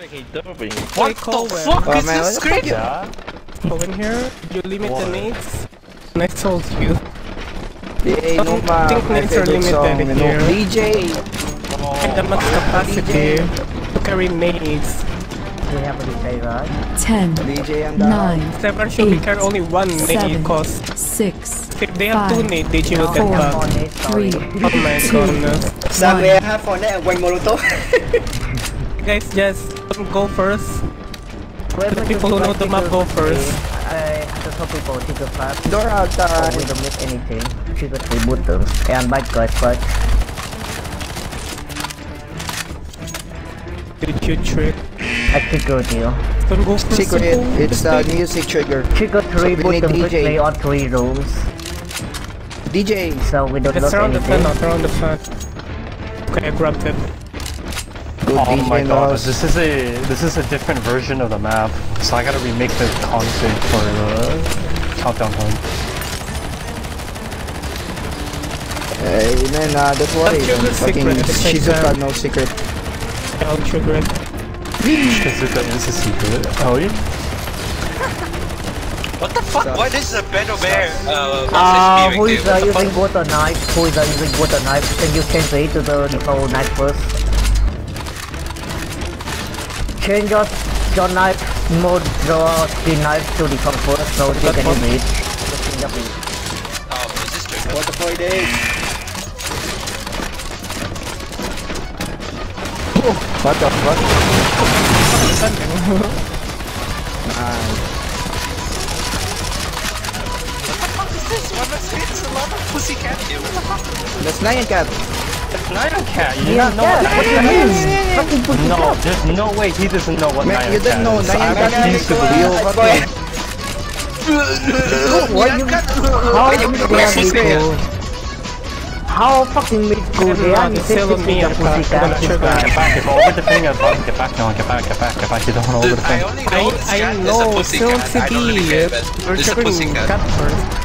What the fuck is this screen? Yeah. in here, you limit the needs. Next told you. DJ, so não vá. Think needs are limited no. here. DJ! Oh, and the max capacity DJ. to carry nades. We have a replay, 10, DJ 9, 7 should eight, carry only one seven, nade cause. 6, If they have five, two nade, DJ no, will get back. 3, Oh my goodness. Sam, we have for that and Wang Molotov. Guys, just don't go first. Whoever The people who know the map go first. I just hope people trigger fast. Door So outside. Oh, we don't miss anything. Trigger three buttons. And bad guys, but Did you trick? I triggered you. Don't go first. Secret, it's first. the music trigger. Trigger three So we need buttons DJ. play on three rooms. DJ. So we don't Let's lose surround the fan, anything. not around the fan. Okay, I grabbed it. Good Oh DJ my god, house. this is a this is a different version of the map. So I gotta remake the config for the countdown time. Hey man, uh, don't worry. That's your Fucking secret, it's like Shizuka, that. no secret. I'll trigger it. Shizuka is a secret. Oh yeah? What the fuck? Why this is a better bear? Uh, Uh, what's who this is being uh, What the using fuck? water knife? Who is uh, using water knife? Can you change it to the default knife first? change your, your knife mode, draw the knife to the comfort so you can breathe. Oh, is this? What the point is? Oh, what the fuck? nice. What the fuck is this? What is this? Love a pussycat, dude. What the fuck? The snake cat. Nyan Cat, you yeah, not know what, what yeah, yeah, yeah, yeah, yeah. No, there's no way he doesn't know what Man, Nyan Cat is. You didn't know Nyan Cat is to real fucking... Why you... How you make go? How fucking make go? They are the same with me and pussy cat. Get back, if over the finger, boss, get back, no, get back, get back, get back, you don't want over the finger. I, I know, so to be, we're checking cat first.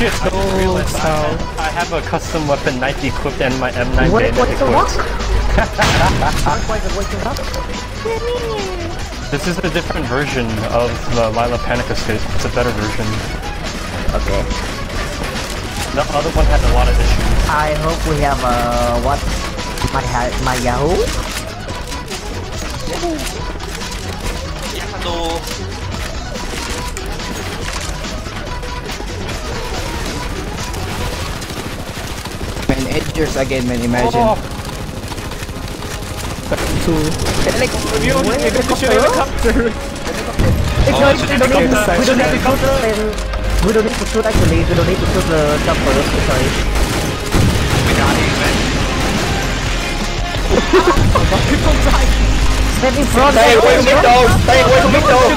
Shit, I didn't Oh, I have, I have a custom weapon knife equipped and my M9 What, bayonet what the fuck? equipped. Why is it waking? This is a different version of the Lila Panic Escape. It's a better version. Okay. The other one had a lot of issues. I hope we have uh what my ha- my Yahoo. Yeah, hello. years again, man. Imagine. Oh. Two. Like, yun, may ganito siya helicopter. It's not even. We don't need to shoot we don't need to shoot actually. We don't need to shoot the jump for us. Sorry. We dying, man. People dying. Stay away from me, dog. Stay away from me, dog.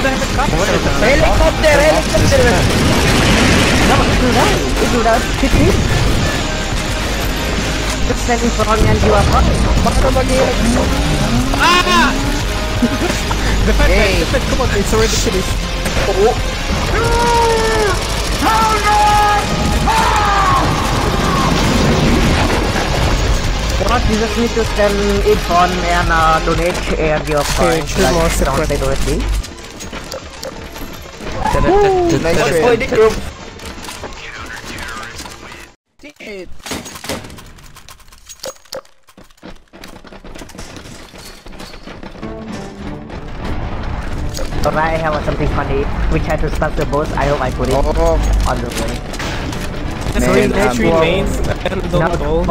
Helicopter, helicopter. No, don't It's not. It's not. Stellen Fragen an die Waffe. Mach mal hier. Ah! the fact hey. that, the fact, come on, it's already finished. Oh. How What is the sweetest and it's on and uh, donate air your coins okay, like, down the door at me. Woo! Nice trade. right have something funny. We tried to stop the boss. I hope I put it oh. on the way. Three entry remains and the goal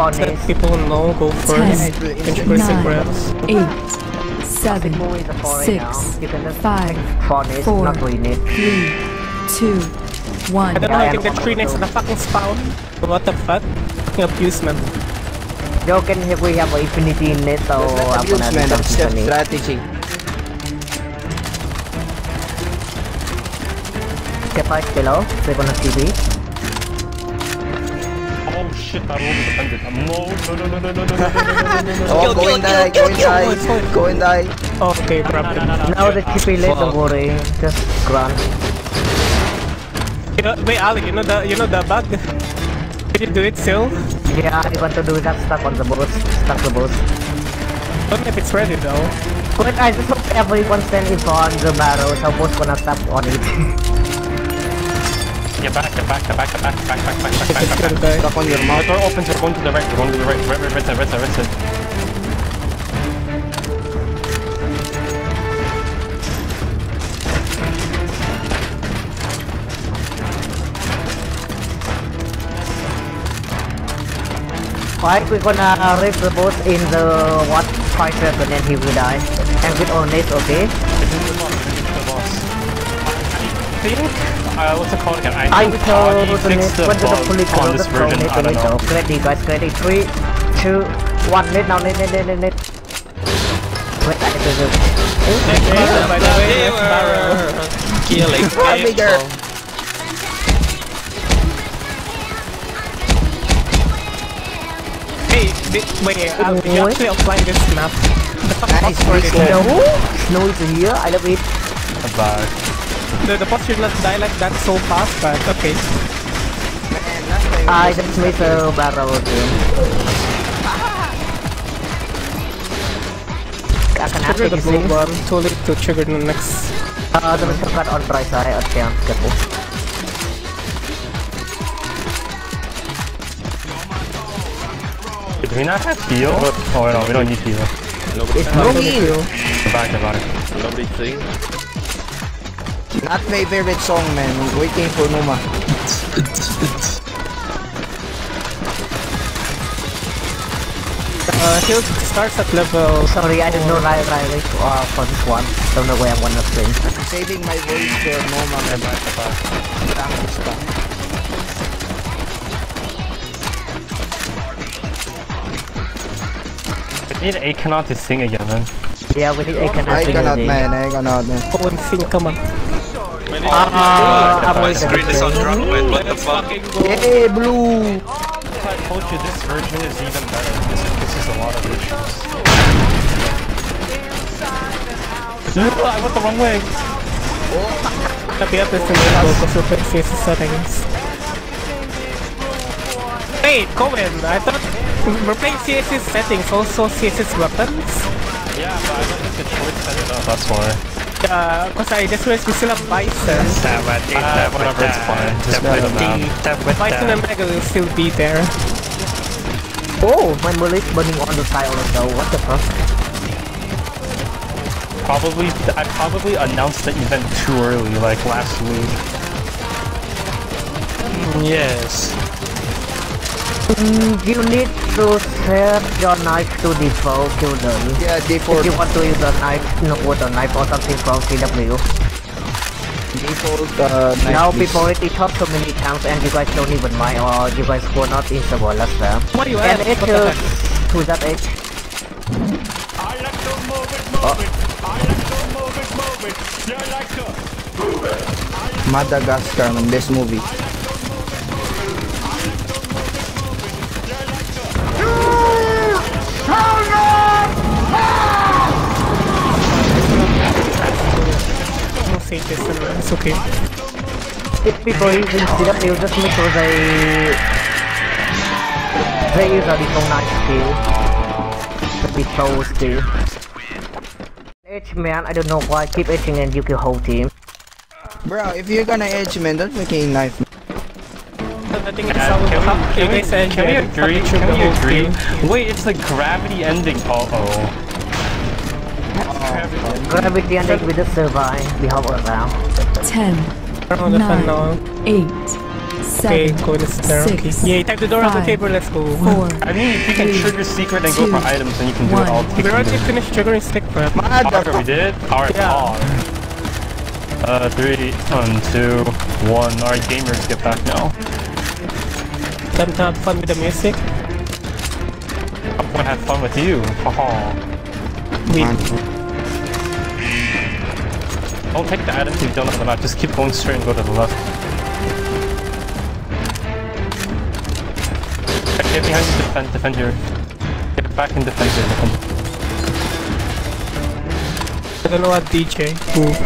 people know go first. Controversy grabs. 1 I don't know, I you get three next to the fucking spawn. What the fuck? Fucking man. Joking, we have infinity net, so I'm gonna do something strategy. Step right below, click on the TV. oh shit, I over-defended. No, no, no, no, no, no, no, no, no, no, no, no. Oh, Kill, go kill, and die, kill, go and kill, die, kill, it's fine. go and die. Oh, okay, grab it. Now the TP late, don't worry, just grunt. You know, wait, Ali, you know the you know the bug? Did you do it still? Yeah, I want to do that stuck on the boss, stuck the boss. don't know if it's ready though. But I just hope everyone stand in front of the barrel, so both gonna step on it. Get back, get back, get back, get back, back, back, back, back, back, It's back, gonna back. die. Stuck on your The mouth. door opens, we're going to the right, we're going to the right, right, right, right side, right side, right side. Right, we're gonna rip the boat in the what fight weapon and he will die. And with all this, okay? Uh, what's it called again? I I think told Tagi the fixed the what the bug police on this version, I don't know. Ready guys, ready. Three, two, one. Net now, net, net, net, net, net. Wait, I need to Okay, by the way, let's. Killing people. Hey, di- wait, uh, did you What? actually apply this map? The fuck Nice, boss already pretty dead. Snow? Snow is here, I love it. Back. The, the boss should not die like that so fast, but okay. Man, last time I was- just missed a barrel again. I can Trigger the actually blue sing. one, too late to trigger the next. Uh, the Mr. Cut on price side, okay, I'm careful. Do we not have heal? Oh no, we don't need heal. It's No not heal. Get back, get back. Nobody sing. Not my favorite song, man. Waiting for Numa. Uh, heal starts at level. Sorry, I didn't know right, right, right, uh, for this one. Don't know where I'm gonna sing. Saving my voice for Numa, man. Practice pa. We need iCannt to sing again, man. Yeah, we need I cannot I sing cannot, again. man. I cannot, man. Oh, and sync, come on. Ah, My I'm screen is on drop, man. What the fuck? Hey, blue. I told you this version is even better. This fixes a lot of issues. I went the wrong way. Copy up this enable because we're playing CSS settings. Wait, Cohen, I thought we're playing CSS settings, also CSS weapons. Yeah, but I don't think the choice set it up. That's why. Uh, cause I just realized we still have Bison. Uh, whatever, it's fine. Just play the map. Bison and Mega will still be there. Oh, my bullet burning on the side also. What the fuck? Probably, I probably announced the event too early, like last week. Yes. Mm, you need to set your knife to default children. Yeah, If default. you want to use a knife, no, with a knife or something from CW. Default, uh, knife, now please. people already talked so many times and you guys don't even mind or you guys were not in the wall last time. What do you And have? it What the uh, heck? to that age. I like to move it, move it. I like to move it, move it. You like to. Madagascar, man. Best movie. This, it's okay. If people using CW, just make sure they they use a default knife skill. The default skill. Edge man, I don't know why keep edging and you kill whole team. Bro, if you're gonna edge, man, don't make a knife. man. The thing is, Uh, can we, can we, can we agree? Can we agree? Wait, it's the gravity ending. Uh oh. Gravity and with the survive, we hover around. 10, Oh, the fun now. 8, Okay, 7, go this there. Okay. Six, Yay, type the door on the five, table, let's go. 4, I mean, if you can Three, trigger secret and go for items, then you can do one. it all We already together. finished triggering stick prep. Alright, we did? Alright, Yeah. pause. Uh, three, one, two, one. Alright, gamers, get back now. Time to have fun with the music. I'm gonna have fun with you. Haha. We, Don't take the items you don't have the map, just keep going straight and go to the left. Okay, Get behind you, defend, defend here. Get back and defend here. defend. I don't know what DJ. Move.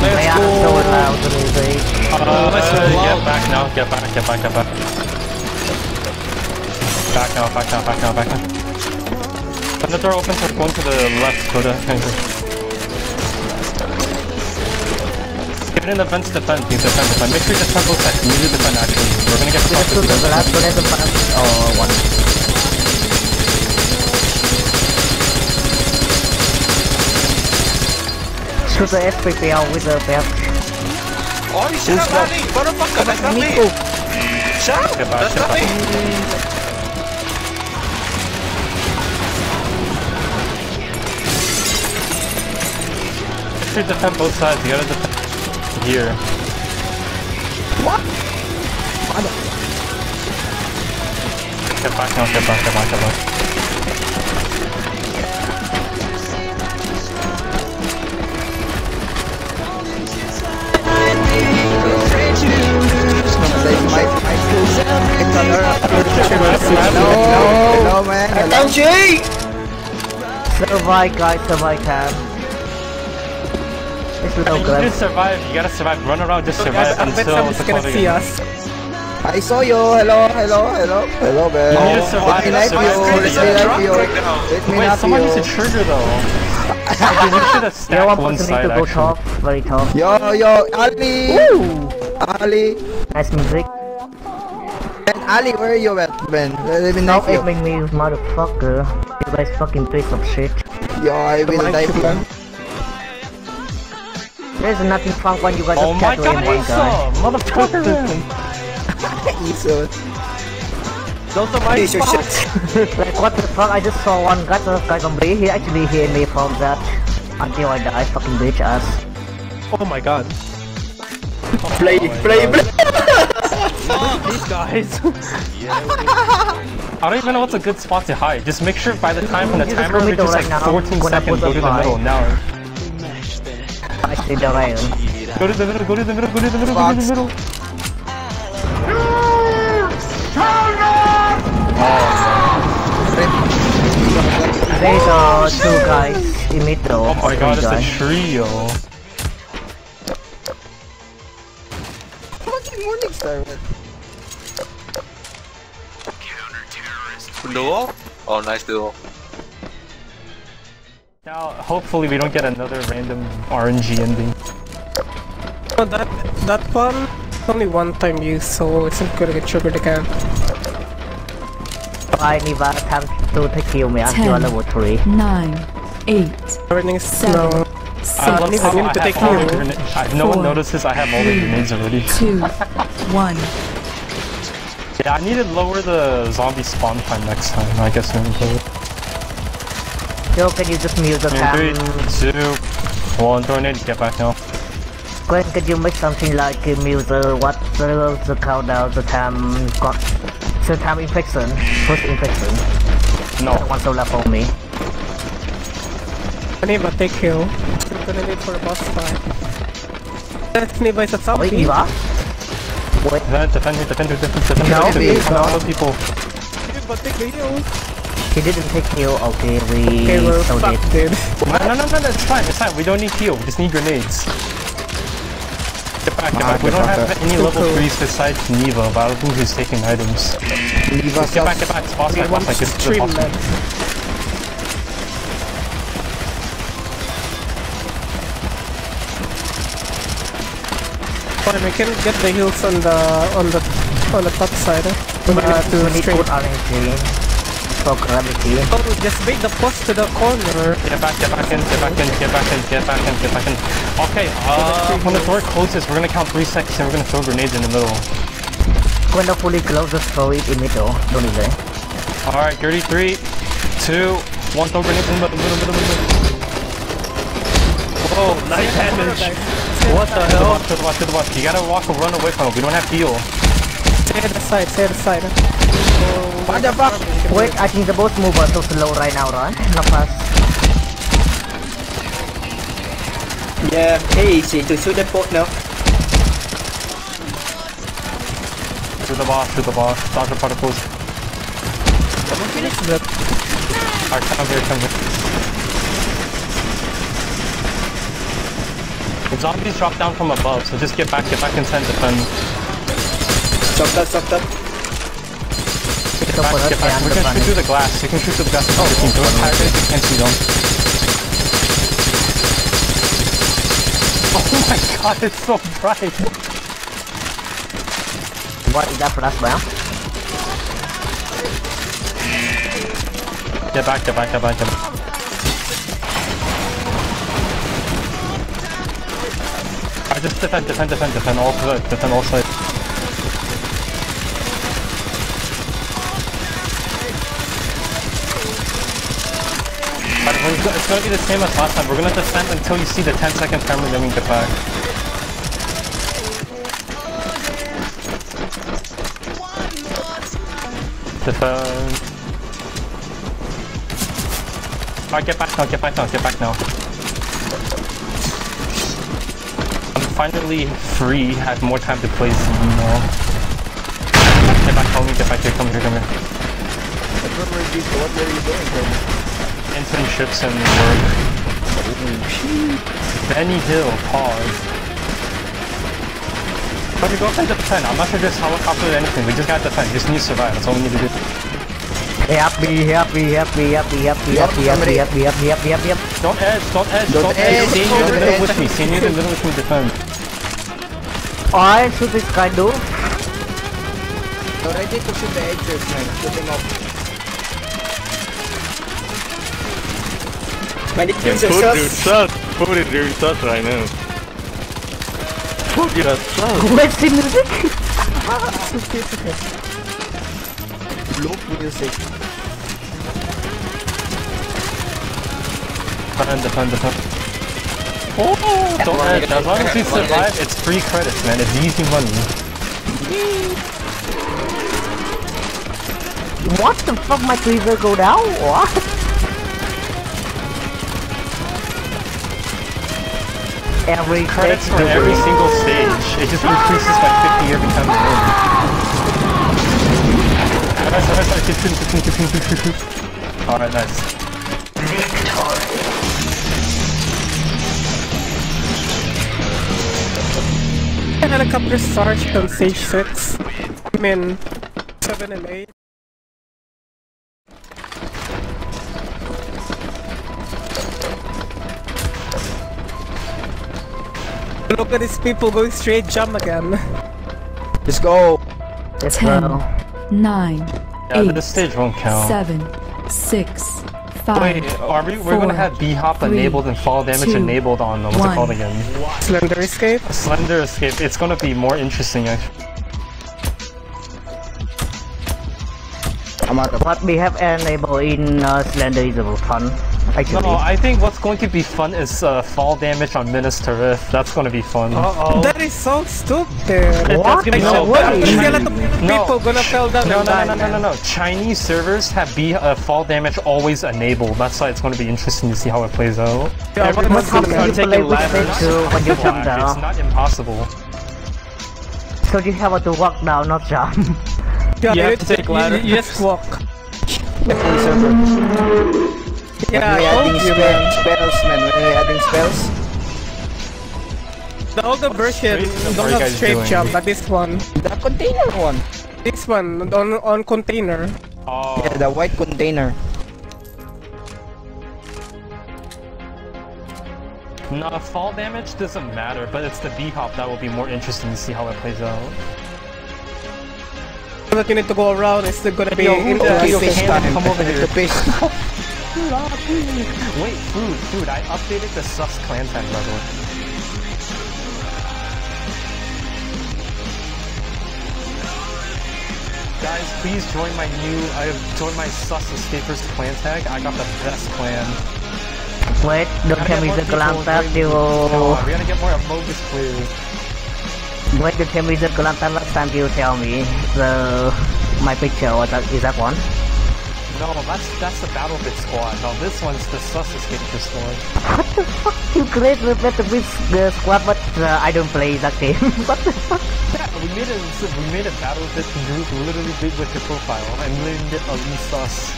They Let's go. loud the music. Uh, let's uh, go get back now, get back, get back, get back. back now, back now, back now, back now. When the door opens, we're going to the left, go to Get in the vents, defend, please defend, defend. Make sure you defend both sides. You need to defend actually. We're gonna get Just fucked shoot if we the don't last one at the front. Oh, one. Shoot the FPPL with the belt. Oh, shut up, Ali! Motherfucker, that's not me! Shut up! Get back, That's get not back. me! Make sure you defend both sides. You gotta defend here. What? Get back now, get back, get back, get back. No, man. Don't cheat! Survive, guys, survive, can. It's You low need to survive. You gotta survive. Run around. Just survive I bet until someone's the gonna see is- us. I saw you. Hello, hello, hello. Hello, man. You need to survive. Let me knife survive you. to Let the me end. knife drunk you. right now. Let me Wait, someone you. needs to trigger though. Okay, we should have Yo, stacked one one person need side to go actually. top, very top. Yo, yo, Ali. Ali. Nice music. And Ali, where are you at, man? Let me Stop knife you. aiming me, you motherfucker. You guys fucking piece of shit. Yo, I will knife you. There's nothing fun when you guys Oh just my can't aim god, one guy. Motherfucker! Iso. Those are my Piece spots. Like what the fuck? I just saw one guy, the guy zombie. He actually hit me from that until I die. Fucking bitch ass. Oh my god. Play, oh play, play! These guys. I don't even know what's a good spot to hide. Just make sure by the time when the timer reaches middle like 14 seconds, go to the the middle now. I see the rail. Go to the middle, go to the middle, go to the middle, go to the middle. There's uh two guys in middle. Oh my god, three it's a trio. Fucking morning star, man. Duo? Oh, nice duo. Now, hopefully we don't get another random RNG ending. Oh, that that one only one time use, so it's not gonna get triggered again. I need that time to take kill me until Ten. level 3. nine, eight, Everything is Seven. no. I love how I need to have take all you. the grenades. I- No one notices I have all the grenades already. two, one. Yeah, I need to lower the zombie spawn time next time. I guess maybe. Yo, can you just mute the In cam? three, two, one. Tornado, get back now. Gwen, could you make something like uh, mute the what the, the countdown, the time got the time infection, first infection. No. One solar for me. I need a take kill. We're gonna need for a boss fight. Let me buy some Wait, zombie. Eva? Wait, Defend, defend, defend, defend, defend, defend, No, defend, please, defend all the people. But take the heal. He didn't take heal, Okay, we Okay, we're sold it. fucked, dude. No, no, no, no, no, it's fine, it's fine. We don't need heal. We just need grenades. Get back, get back. We don't have any level 3s besides Neiva, but I don't think he's taking items. Leave us Get back, get back. It's boss We fight, want boss fight. to Get to the stream boss man. fight. But we can get the heals on the on the on the top side. Eh? We Uh, need, to we need straight. Good RNG for gravity. Oh, just bait the post to the corner. Get back, get back in, get back in, get back in, get back in, get back in. Okay, uh, when the door closes, we're gonna count 3 seconds and we're gonna throw grenades in the middle. When the fully close, just throw it in the middle. Don't delay. Alright, Gertie, 3, 2, 1, throw grenades in the middle, middle, middle, middle. Whoa, nice damage! What the To the hell? left, to the left, to the left. You gotta walk or run away from it. We don't have heal. Stay at the side, stay at the side. What the fuck? Wait, I think the boss move are so slow right now, right? Not fast. Yeah, hey, easy to shoot that boat now. To the boss, to the boss. Dodge the particles. Alright, come here, come here. The zombies drop down from above, so just get back, get back inside defend. Soft up, soft up. So for us, Get back. behind We the can shoot bunny. through the glass. We can shoot through the glass. Oh, you can Tyrant, you can't see them. Oh my god, it's so bright. What is that flashbang? Get back, get back, get back, get back. I just defend, defend, defend, defend all sides, defend all sides. It's gonna be the same as last time. We're gonna defend until you see the 10 second timer, then we get back. Defend. Alright, get back now, get back now, get back now. I'm finally free, have more time to play Z now. Get back, homie, get back here, come here, come here. What were you, what were you doing then? Internships and work. Benny Hill, pause. Okay, go ahead and defend. I'm not sure just helicopter or anything. We just gotta defend. Just need to survive. That's all we need to do. Happy, happy, happy, happy, happy, Yup, happy, happy, somebody- happy, happy, happy, happy, happy. Don't edge, don't edge, Don't don't, edge, edge. Stay near the middle with me. Stay near the middle with me. Defend. Alright, shoot this guy, dude. You're ready to shoot the edges, man. Shoot them off. Man, it kills Put yourself. your sus. Put it your sus right now. Put your sus. Where's the music? Loop music. Defend, defend, defend. Oh, don't edge. As long as you survive, it's free credits, man. It's easy money. What the fuck? My freezer go down? What? Every Credits for every win. single stage. It just increases by 50 every time you win. Alright, nice. Helicopter Sarge on stage 6. I mean, 7 and 8. Look at these people going straight jump again. Let's go. Let's Ten. go. nine, Yeah, eight, this stage won't count. seven, six, five, Wait, are we? We're gonna have B hop three, enabled and fall damage two, enabled on what's one. it called again? Slender escape. Slender escape. It's gonna be more interesting actually. What we have enabled in uh, Slender is about fun. Actually. No, I think what's going to be fun is uh, fall damage on Minister Rift. That's gonna be fun. Oh, that is so stupid. That's What? gonna be No so way. bad. I a lot of No. gonna fall down No, no, no, no, no, no, no. Chinese servers have B uh, fall damage always enabled. That's why it's going to be interesting to see how it plays out. Yeah, what Everyone's gonna happening? start You taking play with ladders. it when you jump down. It's not impossible. So you have to walk down, not jump. Yeah, You have to take you- ladder. You, just walk. the server. Yeah, when I we're told adding oh, spell, spells, man. When we're adding spells. The older version don't have guys straight doing? jump, but this one, The container one. this one on on container. Oh, Yeah, the white container. no, fall damage doesn't matter, but it's the B hop that will be more interesting to see how it plays out. So that you need to go around, it's still gonna be Yo, who in the- the yo, fish Caleb, time. come over here. The fish. Wait, food, food. I updated the sus clan tag by the way. Guys, please join my new. I have joined my sus escapers clan tag. I got the best clan. Wait, don't Gotta tell me the clan Galanta joining. you... Come on, we gotta get more Amogus players. Wait, don't tell me the Galanta last time you tell me the... My picture, was that, is that one? No, that's that's the Battle Bit squad. No, this one's the sus escaper squad. What the fuck? You create the Better Bits uh, squad, but uh, I don't play that game. what the fuck? Yeah, we made a we made a Battle Bit group literally big with your profile and named it Elite Sus.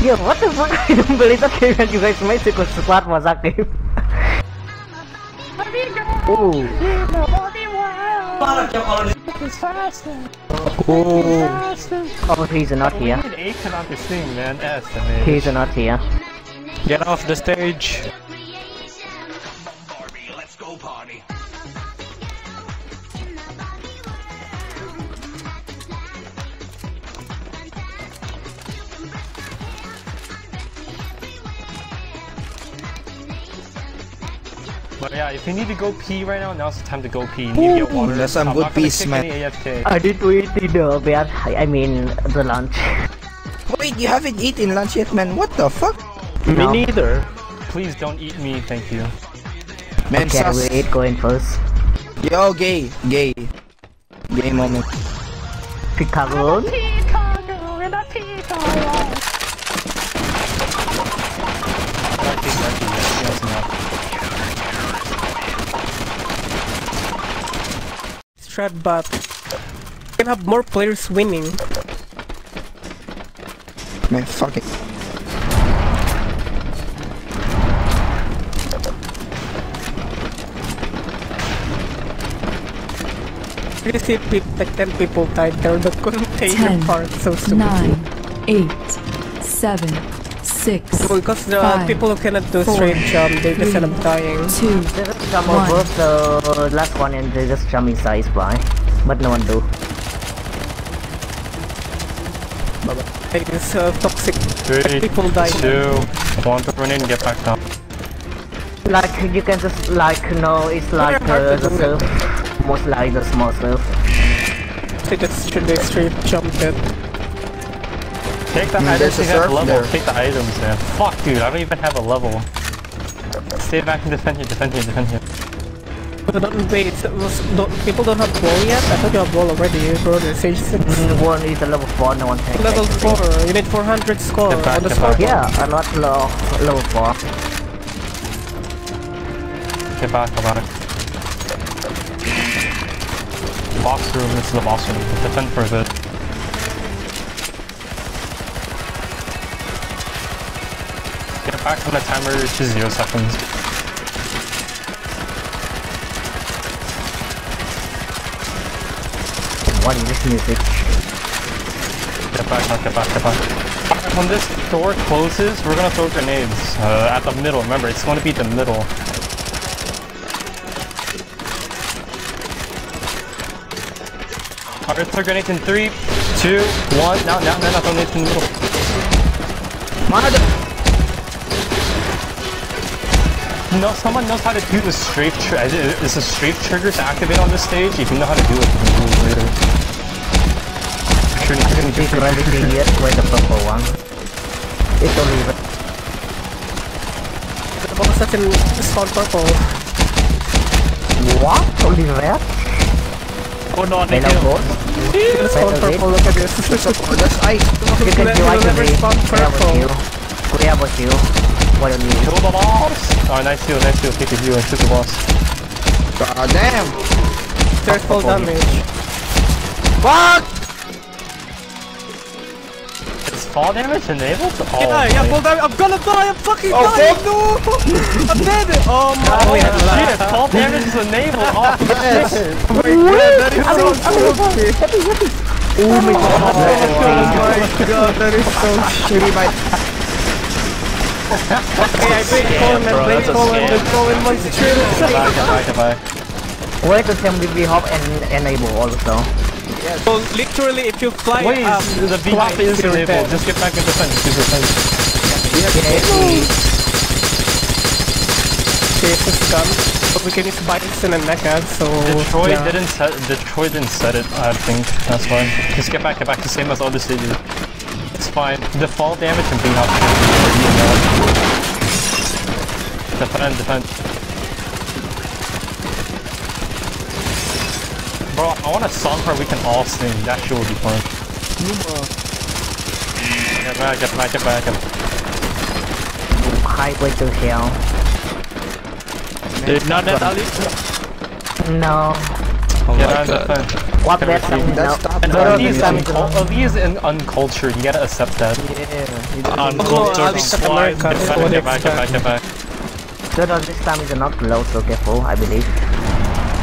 Yo, what the fuck? I don't believe that game and you guys made the squad was active. Ooh. Oh, he's not We here. need A can on this thing, man. S, I mean. He's not here. Get off the stage. But yeah, if you need to go pee right now, now's the time to go pee. You need to get water. That's some I'm good peace, man. I did wait in the bed. I I mean, the lunch. Wait, you haven't eaten lunch yet, man. What the fuck? Me neither. Please don't eat me, thank you. Man, Okay, sus. wait, going first. Yo, gay, gay. Gay moment. Chicago. Strat but can have more players winning. Man, fuck it. You see peop like 10 people died there, the container 10, part, so stupid. nine, eight, seven, six, Well, because the Five, people who cannot do four, straight jump, they just end up three, dying. two, They just jump One. above the last one and they just jump inside fly. But no one do. Like this uh, toxic Three, people dying. two, one, throw grenade and get back down. Like you can just like no, it's like uh, the do surf, most like the small surf. They just straight, they straight jump it. Take the Mm, items you have level. there. Take the items, man. Fuck, dude, I don't even have a level. Stay back and defend here, defend here, defend here. But don't wait, was, don't, people don't have ball yet? I thought you have ball already, bro. The stage 6. Mm, One is a level four, no one can. Level 4, you need 400 score back, on the score. back. Yeah, I'm not low, level four. Get back, get back. Box room, this is the boss room. Defend for a bit. Back when the timer reaches zero seconds. What is this music? Get back, get back, get back. When this door closes, we're gonna throw grenades uh, at the middle. Remember, it's gonna be the middle. Alright, throw grenades in three, two, one. Now, now, now, now, throw grenades in the middle. Mother. No, someone knows how to do the strafe. Tr- uh, is a strafe trigger to activate on this stage? If you know how to do it, you can do it later. Sure, you can This gravity here, where the purple one. It's only the The boss doesn't spawn purple. what? Only red? Oh no, They love both? spawn Better purple, look at this. That's ice. You can Let- do it'll never actually. spawn Grab purple. a you. Grab a you. What do you kill the boss. Oh, nice heal, nice heal. Take the heal and shoot the boss. God damn. There's full damage. Fuck. Is fall damage enabled? Oh, Yeah, yeah, nice. full damage. I'm gonna die. I'm fucking Oh, dying. fuck. No, I'm dead. Oh my Oh, god. shit, fall damage is enabled. Oh, Yes. Oh my god, that is so stupid. Oh my god. Oh my god, that is so shit. Maybe my Okay, I played Colin and Bro, played that's a Colin scam. and Colin my stream. Get back, get back, get back. Where to tell me hop and enable also. So literally, if you fly Wait, up, the fly, B-hop is you're enabled. dead. Just get back and defend. Just defend. Okay, it's just done. But we can use Bison and Mecha, so Detroit yeah. didn't set. Detroit didn't set it. I think that's why. Just get back, get back. The same as other stages. It's fine. The fall damage and being out. Defend, defend. Bro, I want a song where we can all sing. That shit would be fun. Get back, get back, get back. Get back. Highway to hell. Did not that Ali? No. Oh Get my god. and defend. What Can best we see? no. That's top And No, no, is, this uncul- Ali is in uncultured. You gotta accept that. Oh, Uncultured Alex of swine. America, Get back, get back, get back, get back. So this time is not close, so careful, I believe.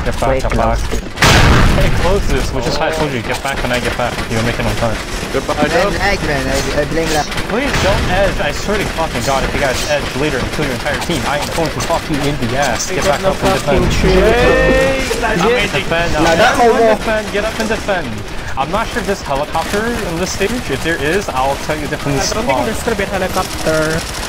Get back, get back. Hey, close this, which is why I told you, get back when I get back. You'll make it on time. Goodbye, Blame Dub. lag man, I, I blame lag. Please don't edge. I swear to fucking god, if you guys edge later and kill your entire team, I am going to fuck you in the ass. Get back no up and defend. fucking tree. Get defend. Now, Now that get up and defend. Get up and defend. I'm not sure if there's helicopter in this stage. If there is, I'll tell you different I don't think there's gonna be a helicopter.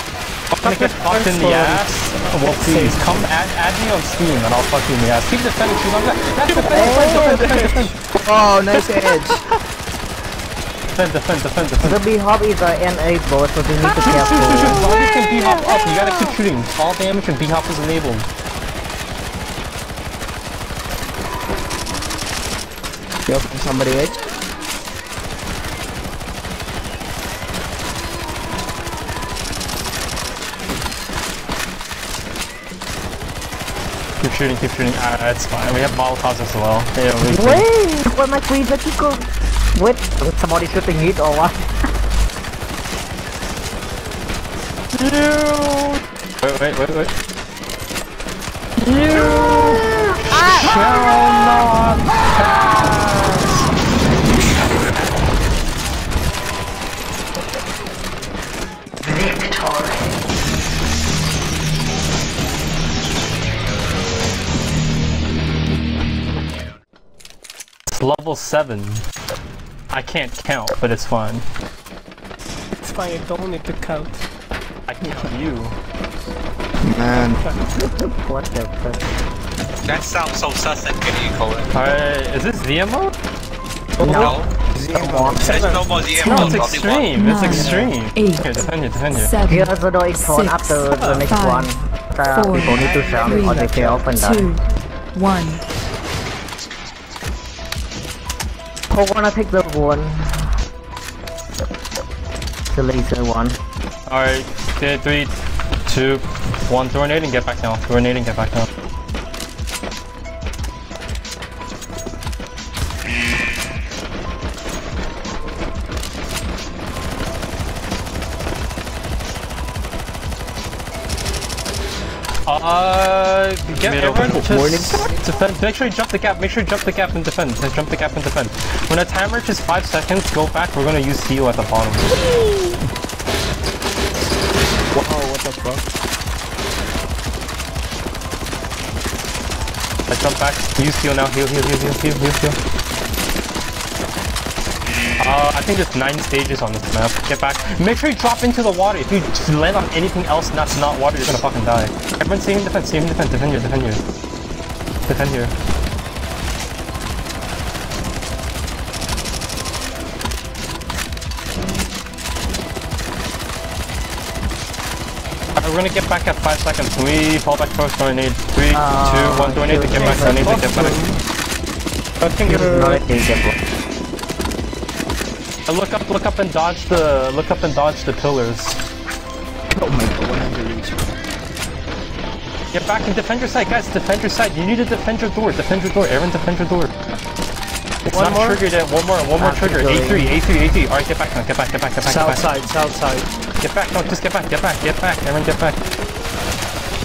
Fuck get fucked in the ass. Well, please come add, add me on Steam and I'll fuck you in the ass. Keep defending. Keep on that. That's defend, defend, defend, defend, Oh, nice edge. defend, defend, defend, defend. The B-Hop is uh, enabled, so you need to be Shoot, shoot, shoot, shoot. careful. Zombies can B-hop up. You gotta keep shooting. All damage and B-hop is enabled. Yo, somebody edge. Shooting, keep shooting. Ah, it's fine. We have Molotovs as well. Yeah, we Wait, what my queen let you go? Wait, somebody shooting it or what? Wait, wait, wait, wait. You shall not level 7. I can't count, but it's fine. It's fine, you don't need to count. I count you. Man. What the fuck? That sounds so sus and good, you call it. Alright, is this VMO? No, there's no more DM No, mode, it's extreme. It's extreme. eight, Here, defend you, defend you. seven, Here also no info Six, after the next five, one. The four, people need to shout or they fail open that. two, one. Who wanna take the one? The laser one. Alright, three, two, one. Throw a nade and get back down. Throw a nade and get back down. Uh, get everyone just defend. Make sure you jump the gap. Make sure you jump the gap and defend. Just jump the gap and defend. When a timer reaches five seconds, go back. We're gonna use heal at the bottom. Wow, what the fuck? Let's jump back. Use heal now. Heal, heal, heal, heal, heal, heal, heal. Uh, I think there's nine stages on this map. Get back. Make sure you drop into the water. If you just land on anything else that's not water, you're gonna fucking die. Everyone save him defend, save him defend, defend here, defend here. Defend here. Alright, we're gonna get back at 5 seconds. Can we fall back first? Grenade. 3, Uh, 2, 1, grenade to get back. Grenade to get back. I think Not you're... a. Uh, Look up, look up and dodge the, look up and dodge the pillars. Oh my god, 100 reach. Get back and defend your side, guys. Defend your side. You need to defend your door. Defend your door. Aaron, defend your door. It's One not more? triggered yet. One more. One more trigger. A3, A3, A3. All right, get back now. Get back. Get back. Get back. South Get back. side, south side. Get back. No, just get back. Get back. Get back. Aaron, get back.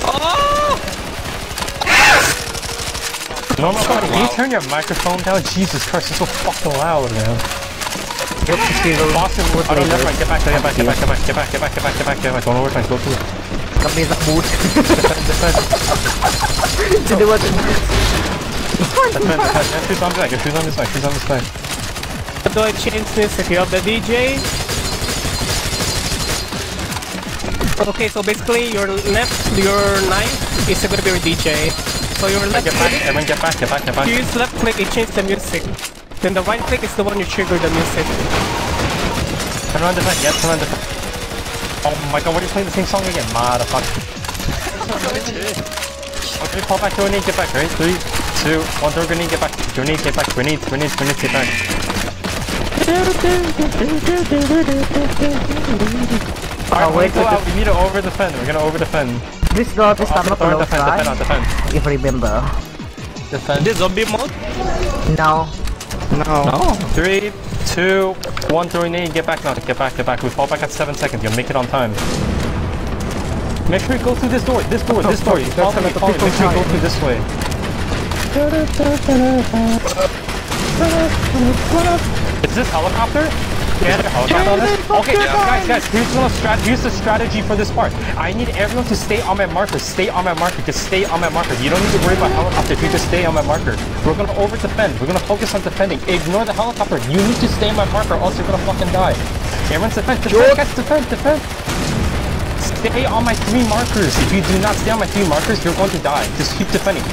Oh! Normal so Can you turn your microphone down? Jesus Christ, it's so fucking loud, man. Boston, oh no, never mind. Get back. Get back. Get back. Get back. Get back. Get back. Get back. Get back. Get back. One more time. Go through. Kami sa boot. Defend. Defend. To do what? Defend. Defend. Shoot on this side. Shoot on this side. Shoot on this side. How do I change this if you have the DJ? Okay, so basically your left, your knife is gonna be your DJ. So your left Get back. Everyone, get back. Get back. Get back. you use left click, it changes the music. Then the right click is the one you trigger the music. Turn around defend, yes, turn around defend. Oh my god, what are you playing the same song again? Motherfucker. Okay, fall back, grenade, get back, right? Three, two, one, throw grenade, get back. Grenade, get back, grenade, grenade, grenade, get back. Alright, Oh, wait, wait, go wait, out, we need to over defend, we're gonna over defend. This door, this time not Defend, close, defend, defend, right? defend. If you remember. Defend. This zombie mode? No. No. Three, two, one, throw grenade, get back now, get back, get back. We fall back at seven seconds, you'll make it on time. Make sure you go through this door, this door, this door. Oh, you follow me, follow me. Make sure you go through this way. Is this helicopter? Yeah, helicopter on this? Okay, guys, guys, here's, one strat here's the strategy for this part. I need everyone to stay on my marker. Stay on my marker. Just stay on my marker. You don't need to worry about helicopter. You just stay on my marker. We're gonna over defend. We're gonna focus on defending. Ignore the helicopter. You need to stay on my marker, or else you're gonna fucking die. Everyone's defend. Defend, guys, defend, defend. Stay on my three markers. If you do not stay on my three markers, you're going to die. Just keep defending.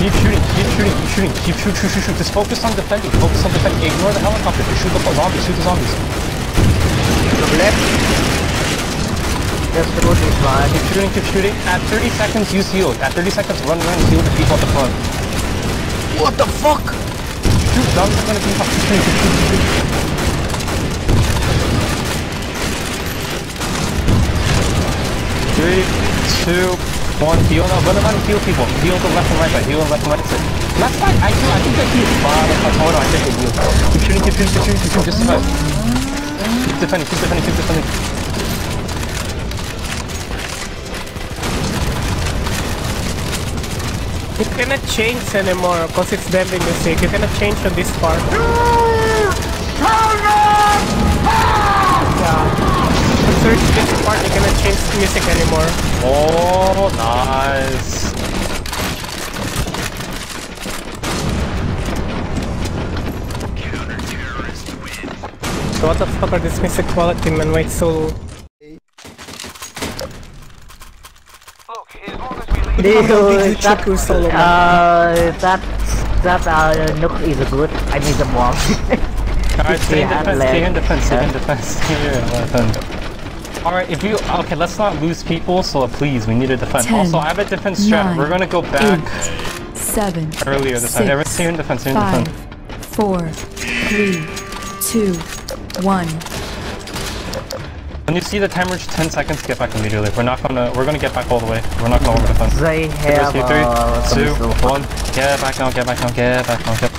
Keep shooting, keep shooting, keep shooting, keep shoot, shoot, shoot, shoot. Just focus on defending, focus on defending. Ignore the helicopter. Just shoot the zombies, shoot the zombies. Just the road is fine. Keep shooting, keep shooting. At 30 seconds, use heal. At 30 seconds, run, run, heal the people at the front. What the fuck? Shoot, zombies are gonna be fucking shooting, keep shooting, keep shooting. Three, two, one, heal now. Run around and heal people. Heal the left and right side. Heal the left and right side. Left side, I heal, I think I heal. Uh, hold on, I think I heal. Keep shooting, keep shooting, keep shooting, keep shooting, just survive. Keep defending, keep defending, keep defending. You cannot change anymore because it's Demi music. You cannot change on this part. Yeah. Search this part, you cannot change music anymore. Oh, nice. So what the fuck are this music quality man? Why it's so... Dude, that, Chuku solo man. uh, that, that, uh, nuke is good. I need the bomb. Alright, stay in defense, stay in defense, stay in defense. Stay here, defend. Alright, if you okay, let's not lose people, so please we need to defend. Ten, also I have a defense strat. nine, We're gonna go back Eight, seven, earlier this time. Everyone six, stay in defense, stay in five, defense. four, three, two, one. When you see the timer reach 10 seconds, get back immediately. We're not gonna we're gonna get back all the way. We're not going over defense. they have, Three, uh, some two, missile. one. Get back now, get back now, get back now, get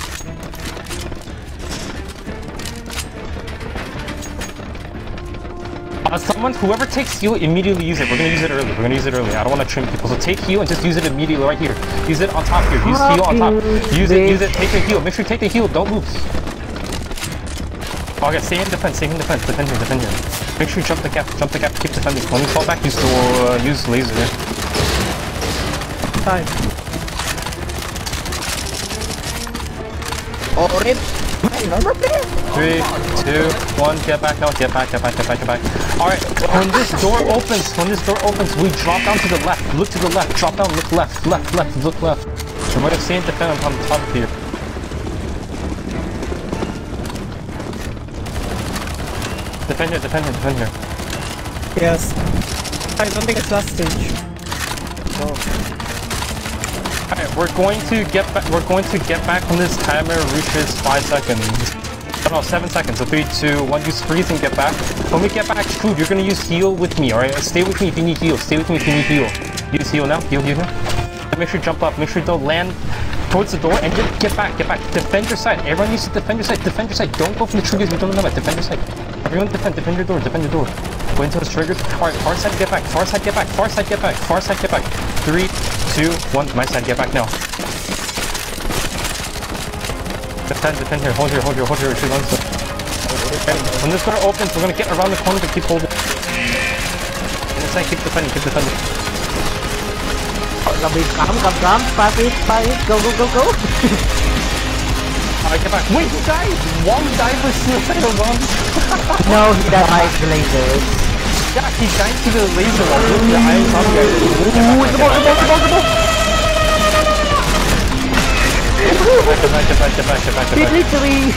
Uh, someone, whoever takes heal, immediately use it. We're gonna use it early. We're gonna use it early. I don't want to trim people. So take heal and just use it immediately right here. Use it on top here. Use heal on top. Use it, use it. Take the heal. Make sure you take the heal. Don't move. Okay, stay in defense. Stay in defense. Defend here. Defend here. Make sure you jump the gap. Jump the gap. Keep defending. When you fall back, use the uh, use laser. Time. Oh, rip. Three, two, one. Get back now. Get back. Get back. Get back. Get back. All right. When this door opens, when this door opens, we drop down to the left. Look to the left. Drop down. Look left. Left. Left. Look left. So we're gonna stay in defend on top of here. Defend here. Defend here. Defend here. Yes. I don't think it's last stage. Oh. Alright, we're going to get back. We're going to get back when this timer reaches five seconds. Oh, no, seven seconds. So three, two, one. Use freeze and get back. When we get back, Screwed, you're gonna use heal with me. All right, stay with me if you need heal. Stay with me if you need heal. Use heal now. Heal, heal, heal. Make sure you jump up. Make sure you don't land towards the door and just get back. Get back. Defend your side. Everyone needs to defend your side. Defend your side. Don't go from the triggers. We don't know about. Defend your side. Everyone defend. Defend your door. Defend your door. Go into those triggers. All right, far side, get back. Far side, get back. Far side, get back. Far side, get back. Three, two, one. My side, get back now. Defend, defend here. Hold here, hold here, hold here. This side. Okay, When this door opens, we're gonna get around the corner to keep holding. On the side, keep defending, keep defending. Cắm, cắm, cắm. Five it, five it. Go, go, go, go. Alright, get back. Wait, you died! One died for suicide one? no, he died by the lasers. Yeah, he to the laser. Get back, get back, get back. Get back, get back, get back, get back, get He back. literally...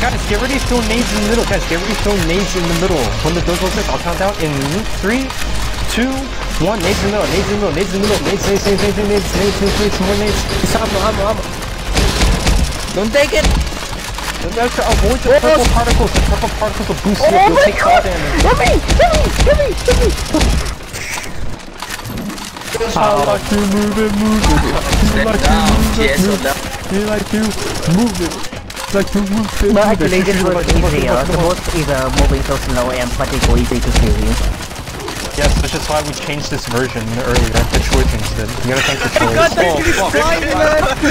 Guys, get ready to throw nades in the middle. Guys, get ready to throw nades in the middle. When the door closes, I'll count down in three, two, one. Nades in the middle, nades in the middle, nades in the middle. Nades, nades, nades, nades, nades, nades, nades, nades, more nades. It's ammo, ammo, ammo. Don't take it. You have to avoid the purple particles. The purple particles will boost you. You'll take fall damage. Hit me! Hit me! Hit me! Hit me! I like to move it, move it. Step down. Yes, so down. You like to move it. Like to move it. But actually, this was easier. The boss is uh, moving so slow and pretty easy to kill you. Yes, let's just why we changed this version earlier. The Troy changed it. You gotta thank the Troy. God, that kid is flying, man! It's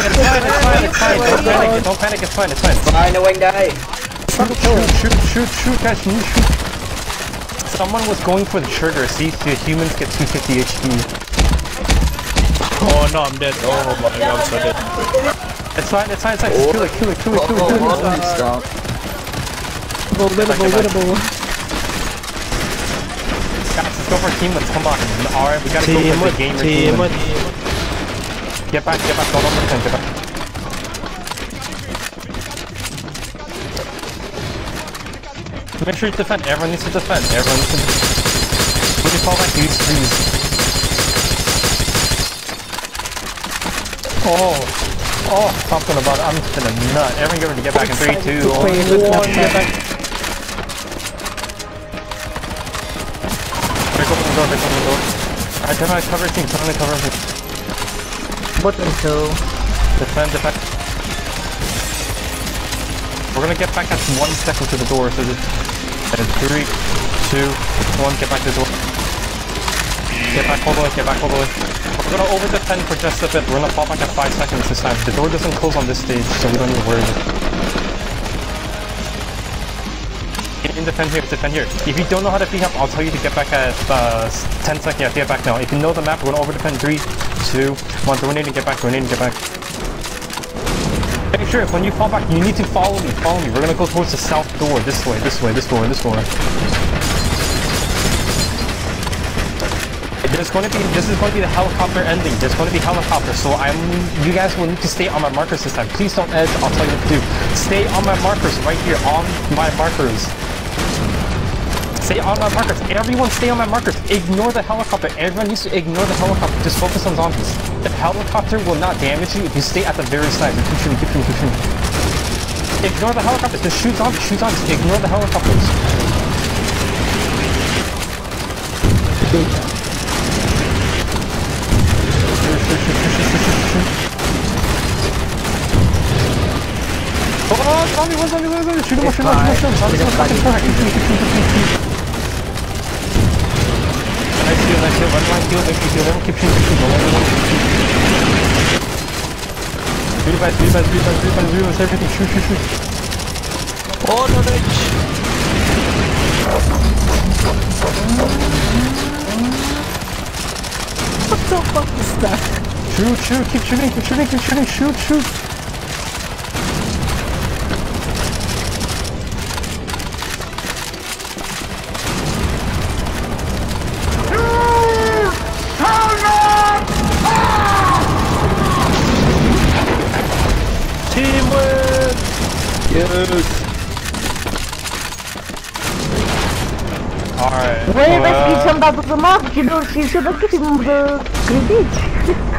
fine, it's fine, it's fine. Don't panic, don't panic, it's fine, it's fine. Fine, no wing day. Shoot, shoot, shoot, shoot, guys, shoot, shoot. Someone was going for the trigger. See, the humans get 250 HP. Oh no, I'm dead. Oh my god, I'm so dead. It's fine, it's fine, it's fine. Just kill it, kill it, kill it, kill it, kill it. Uh, stop. Winnable, winnable, Guys, let's go for teamlets. Come on. Alright, we gotta go for with, the gamer team with. Get back, get back, don't overthink, get back. Make sure you defend. Everyone needs to defend. Everyone needs to defend. When you fall back, use freeze. Oh. Oh, something about it. I'm just gonna nut. Everyone get ready to get back in 3, 2, 1. Get back. Break open the door, break open the door. Alright, turn on cover team, turn on cover team. Button two. Defend, defend. We're gonna get back at one second to the door, so just and three, two, one, get back to the door. Get back all the way, get back all the way. We're gonna over defend for just a bit. We're gonna fall back at five seconds this time. The door doesn't close on this stage, so we don't need to worry. In defend here, defend here. If you don't know how to pick up, I'll tell you to get back at uh, 10 seconds. Yeah, get back now. If you know the map, we're gonna over defend. Three, two, one. Grenade and get back. Grenade and get back. Make sure when you fall back, you need to follow me. Follow me. We're gonna go towards the south door. This way. This way. This door. This door. There's going to be. This is going to be the helicopter ending. There's going to be helicopter. So I'm. You guys will need to stay on my markers this time. Please don't edge. I'll tell you what to do. Stay on my markers right here. On my markers. Stay on my markers. Everyone stay on my markers. Ignore the helicopter. Everyone needs to ignore the helicopter. Just focus on zombies. The helicopter will not damage you if you stay at the very side. Keep shooting, keep shooting, keep shooting. Ignore the helicopters. Just shoot zombies, shoot zombies. Ignore the helicopters. Oh, oh, zombie, one zombie, one zombie. Shoot him, shoot him, shoot him, shoot. Zombies, one fucking turret. Keep shooting, keep shooting, keep shooting, keep shooting. Nice kill, nice kill. One line kill, nice kill. Everyone keep shooting, keep shooting. One, one, one. Revive, revive, revive, revive, revive, everything. Shoot, shoot, shoot. Oh, no, no. Shoot, shoot, keep shooting, keep shooting, keep shooting, shoot, shoot. Alright. Wait, uh, let's get some back of the